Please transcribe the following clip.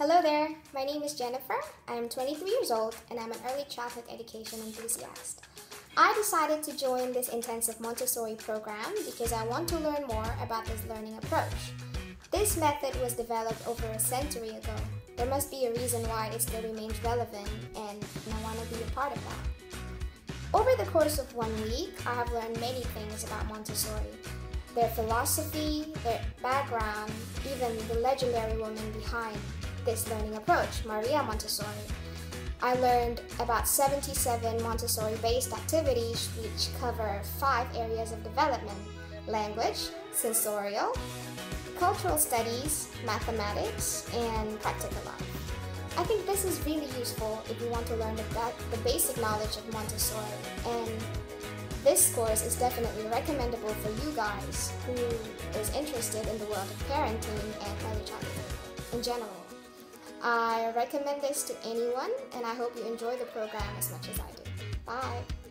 Hello there, my name is Jennifer. I am 23 years old and I'm an early childhood education enthusiast. I decided to join this intensive Montessori program because I want to learn more about this learning approach. This method was developed over a century ago. There must be a reason why it still remains relevant and I want to be a part of that. Over the course of one week, I have learned many things about Montessori. Their philosophy, their background, even the legendary woman behind this learning approach, Maria Montessori. I learned about 77 Montessori based activities which cover five areas of development language, sensorial, cultural studies, mathematics, and practical life. I think this is really useful if you want to learn the, the basic knowledge of Montessori and this course is definitely recommendable for you guys who is interested in the world of parenting and early childhood in general. I recommend this to anyone and I hope you enjoy the program as much as I do. Bye!